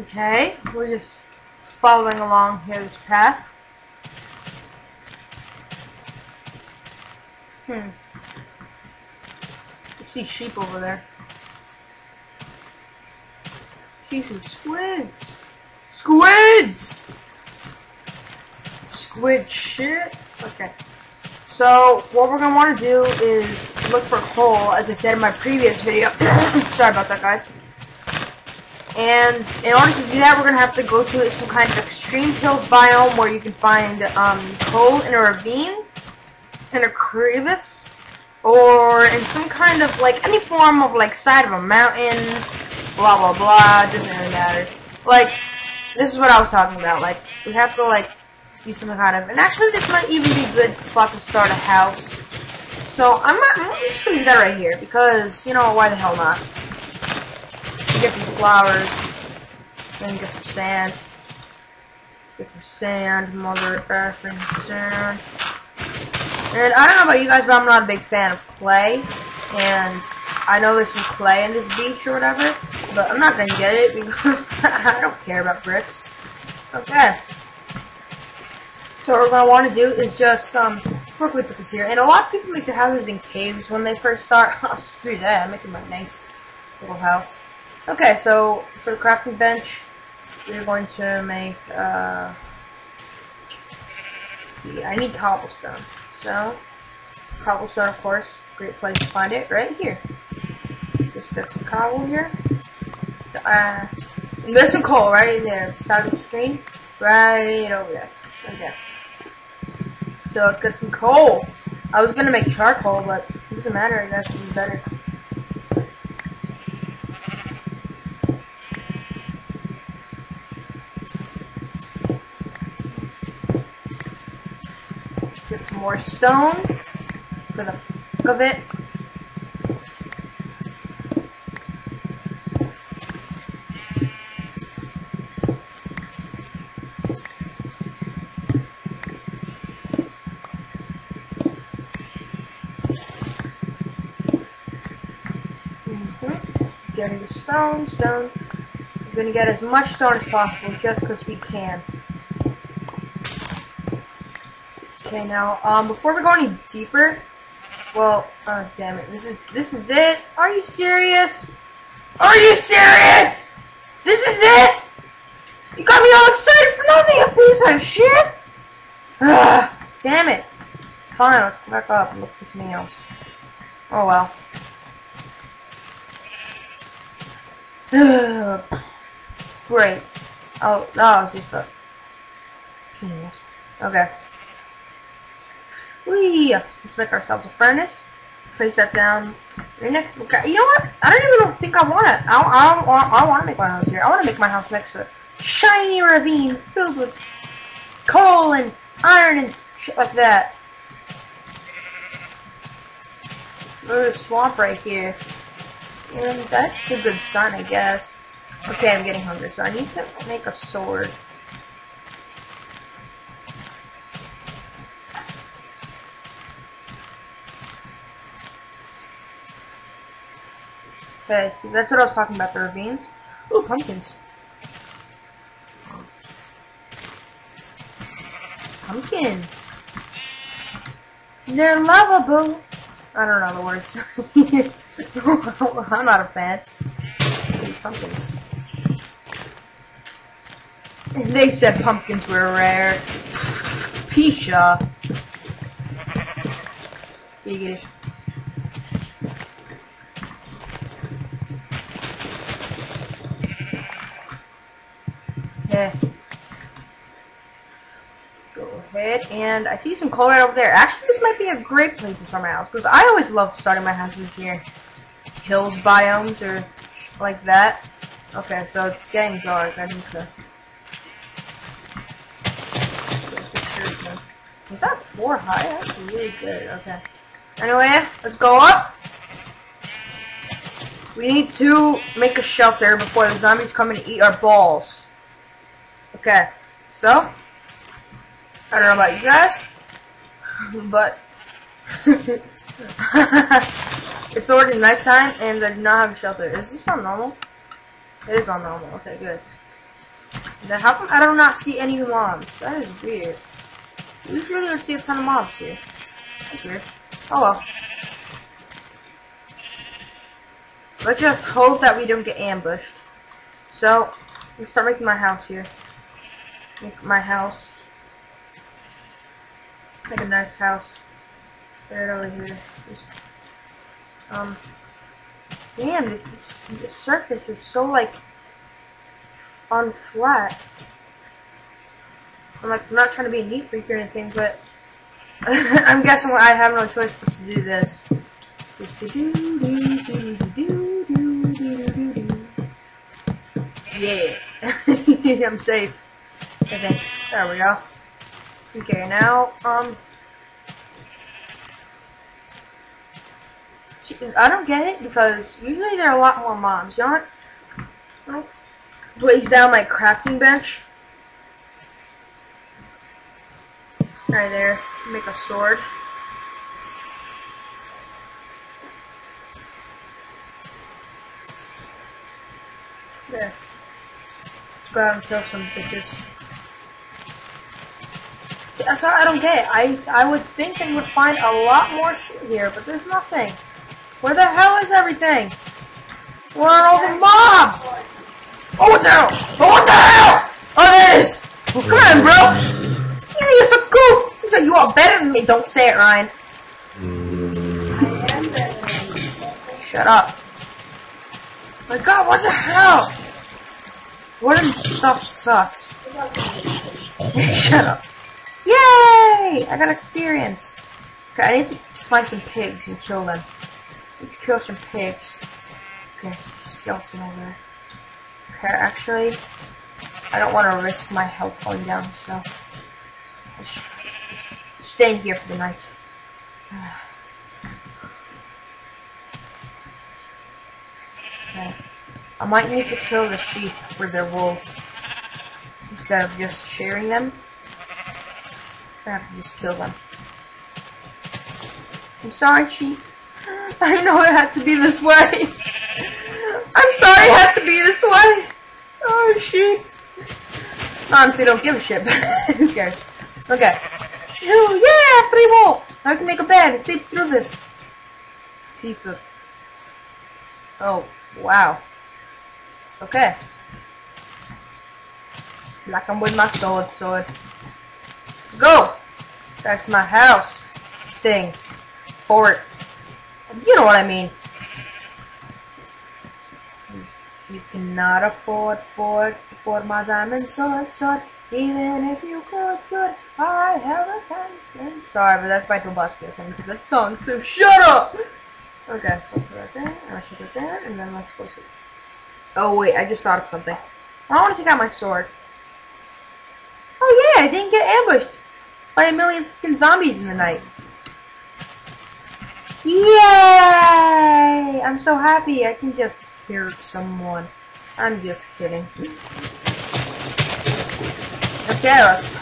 Okay, we're just following along here this path. Hmm. I see sheep over there. I see some squids. Squids! Squid shit. Okay. So, what we're gonna want to do is look for coal, as I said in my previous video. Sorry about that, guys. And in order to do that, we're gonna have to go to some kind of extreme hills biome where you can find um, coal in a ravine, in a crevice, or in some kind of like any form of like side of a mountain. Blah blah blah. Doesn't really matter. Like this is what I was talking about. Like we have to like do some kind of. And actually, this might even be a good spot to start a house. So I'm not. I'm just gonna do that right here because you know why the hell not get these flowers. Then get some sand. Get some sand, mother effing sand. And I don't know about you guys, but I'm not a big fan of clay. And I know there's some clay in this beach or whatever, but I'm not gonna get it because I don't care about bricks. Okay. So what we're gonna want to do is just um quickly put this here. And a lot of people make their houses in caves when they first start. Oh, screw that! I'm making my nice little house. Okay, so for the crafting bench, we're going to make, uh, I need cobblestone. So, cobblestone, of course, great place to find it, right here. Just get some cobble here. Uh, there's some coal right in there, side of the screen, right over there. Okay. So let's get some coal. I was gonna make charcoal, but it doesn't matter, I guess this is better. More stone for the fuck of it. Mm-hmm. Getting the stone, stone. We're gonna get as much stone as possible just because we can. Okay, now, um, before we go any deeper, well, oh, damn it, this is, this is it? Are you serious? Are you serious? This is it? You got me all excited for nothing, a piece of shit? Ugh, damn it. Fine, let's go back up and look for something else. Oh well. Great. Oh, no, it's just a... Genius. Okay. Whee! Let's make ourselves a furnace. Place that down. Next. You know what? I don't even think I want it. I, I want. I want to make my house here. I want to make my house next to a shiny ravine filled with coal and iron and shit like that. A swamp right here, and that's a good sign, I guess. Okay, I'm getting hungry, so I need to make a sword. Okay, see, that's what I was talking about, the ravines. Ooh, pumpkins. Pumpkins. They're lovable. I don't know the words. I'm not a fan. These pumpkins. And they said pumpkins were rare. Pisha. Giggity. Okay. Go ahead, and I see some coal right over there. Actually, this might be a great place to start my house, because I always love starting my houses near hills biomes or like that. Okay, so it's getting dark. I need to... Is that four high? That's really good. Okay. Anyway, let's go up. We need to make a shelter before the zombies come and eat our balls. Okay, so, I don't know about you guys, but it's already nighttime and I do not have a shelter. Is this on normal? It is on normal. Okay, good. Then how come I do not see any mobs? That is weird. Usually I see a ton of mobs here. That's weird. Oh well. Let's just hope that we don't get ambushed. So, me start making my house here. Make my house. Make a nice house. Right over here. Just, um, damn, this, this, this surface is so, like, unflat. I'm like, I'm not trying to be a neat freak or anything, but I'm guessing I have no choice but to do this. Yeah. I'm safe. Think. There we go. Okay, now, um... I don't get it, because usually there are a lot more mobs. You know what? Blaze down my crafting bench. Right there. Make a sword. There. Let's go out and kill some bitches. What I don't get. I I would think you would find a lot more shit here, but there's nothing. Where the hell is everything? Where are all the mobs? Oh, what the hell? Oh, what the hell? Oh, there it is. Well, come on, bro. Yeah, you're so cool. You are better than me. Don't say it, Ryan. Shut up. My God, what the hell? Wooden stuff sucks. Shut up. Yay! I got experience. Okay, I need to find some pigs and kill them. I need to kill some pigs. Okay, skeleton over there. Okay, actually, I don't want to risk my health going down, so I'll just, stay here for the night. Okay. I might need to kill the sheep for their wool instead of just sharing them. I have to just kill them. I'm sorry, sheep. I know it had to be this way. I'm sorry it had to be this way. Oh, sheep. Honestly, don't give a shit. Who cares? Okay. Oh, yeah, three. Now I can make a bed and sleep through this. Piece of... Oh, wow. Okay. Like I'm with my sword, sword. Let's go! That's my house. Thing. Fort. You know what I mean. You cannot afford for for my diamond sword, sword. Even if you could, could, I have a conscience. Sorry, but that's by Tobuscus, and it's a good song, so shut up! Okay, so put it there, and let's put it there, and then let's go see. Oh, wait, I just thought of something. I want to take out my sword. Oh, yeah, I didn't get ambushed by a million fucking zombies in the night. Yay! I'm so happy I can just hear someone. I'm just kidding. Okay, let's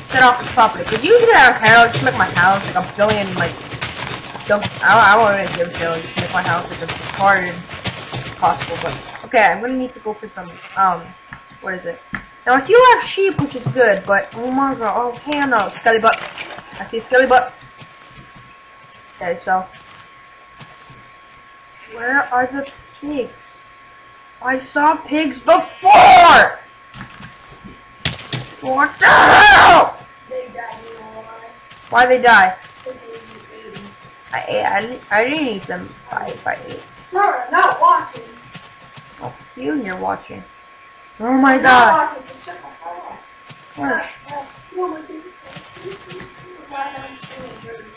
set off this property. Because usually I don't care, I'll just make my house like a billion, like, don't, I, I won't really give a shit, I'll just make my house like as hard as possible, but, okay, I'm gonna need to go for some, um, what is it? Now I see a lot of sheep, which is good, but oh my god, oh hell no, skelly butt. I see a skelly butt. Okay, so where are the pigs? I saw pigs before. What the hell? They died, why? They die? Because you ate them. I ate, I didn't, I didn't eat them. I, I ate. Sorry, I'm not watching. Oh, you and you're watching. Oh my god. not watching, so shut the hell up. Gosh. My baby. Why am I doing dirty?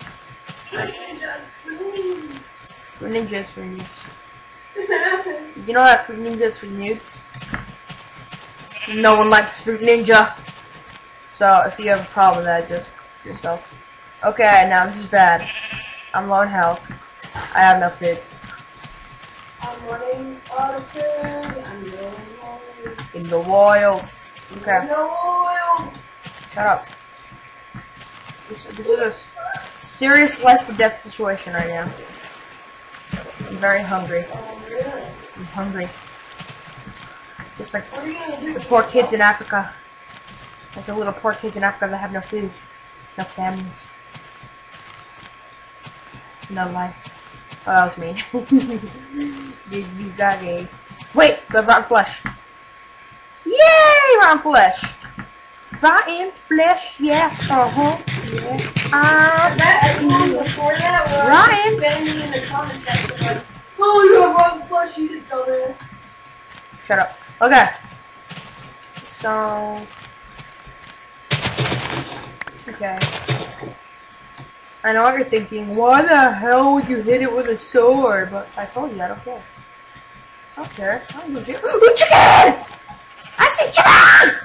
Ninjas. For noobs. You know that fruit ninjas for noobs? No one likes fruit ninja. So if you have a problem with that, just yourself. Okay, now this is bad. I'm low in health. I have no food. I'm running out of food. I'm going In the wild. Okay, No oil. shut up. This, this is a serious life or death situation right now. I'm very hungry. I'm hungry. Just like What are you gonna do? the poor kids in Africa. Like the little poor kids in Africa that have no food, no families, no life. Oh, that was mean. you, you got a. Wait, have rotten flesh. Rotten flesh. Rotten flesh, yeah. Uh huh. Yeah. Ah. That everyone before that was Ryan. spamming in the comment section like, Oh, you have wrong flesh, you dumbass. Shut up. Okay. So. Okay. I know what you're thinking. Why the hell would you hit it with a sword? But I told you I don't care. I don't care. I don't give a chicken! I see chicken!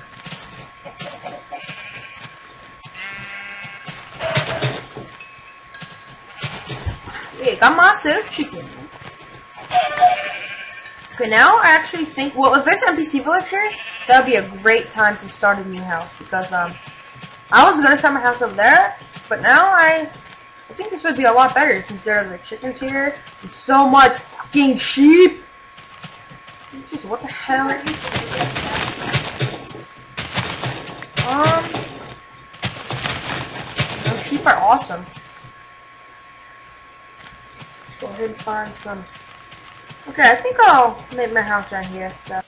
Yeah, got myself chicken. Okay, now I actually think, well, if there's an NPC village here, that would be a great time to start a new house, because, um, I was gonna start my house over there, but now I, I think this would be a lot better, since there are the chickens here, and so much fucking sheep! Jeez, what the hell? Um, those sheep are awesome. Let's go ahead and find some Okay, I think I'll make my house around here, so.